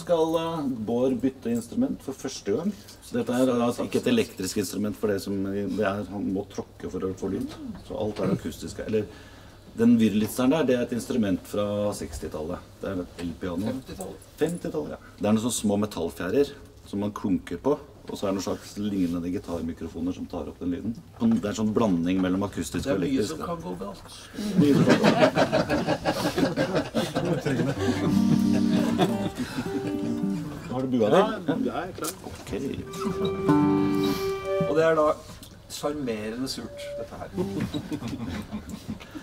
skal eh, Bård bytte instrument for første gang. Så dette er altså ikke et elektrisk instrument, for det som det er, han må tråkke for å få lyd. Så alt er akustisk. Eller den Wurlitzeren der, det er et instrument fra 60-tallet. Det er et elpiano. 50-tallet, ja. Det er noen sånne små metallfjærer som man klunker på. Og så er det noen slags lignende gitarmikrofoner som tar opp den lyden. Det er en sånn blanding mellom akustisk Det er mye som kan gå galt. Mye som kan gå. Har du bua Ja, der? jeg er klar. Ok. Og det er da sjarmerende surt, dette her.